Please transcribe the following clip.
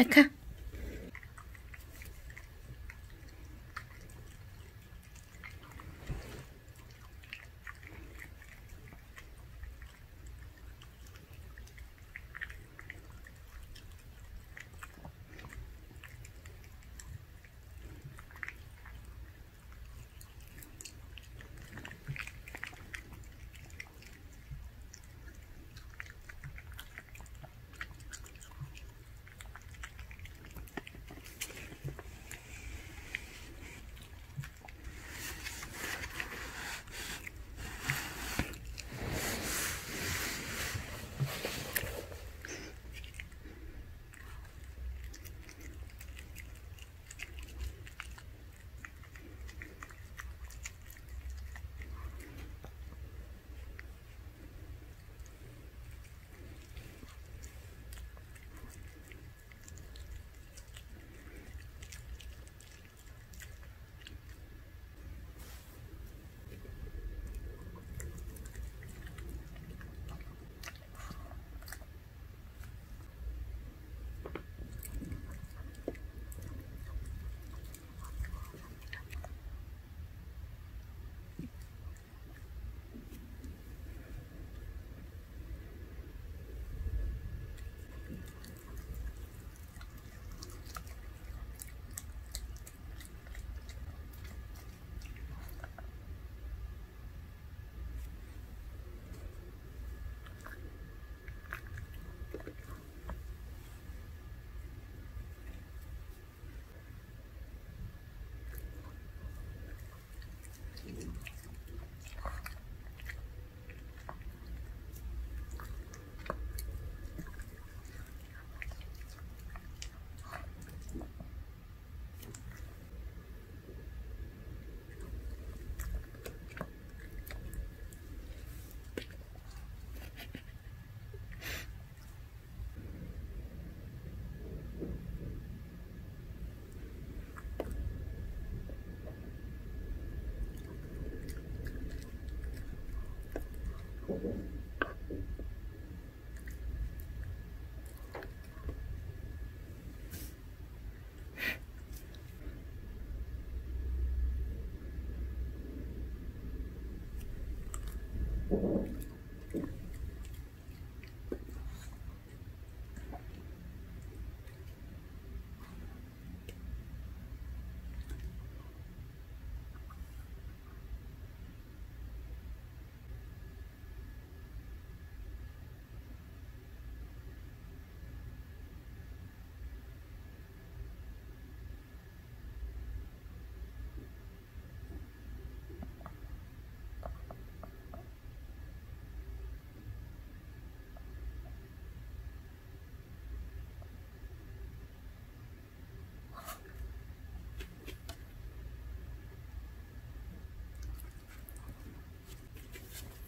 来看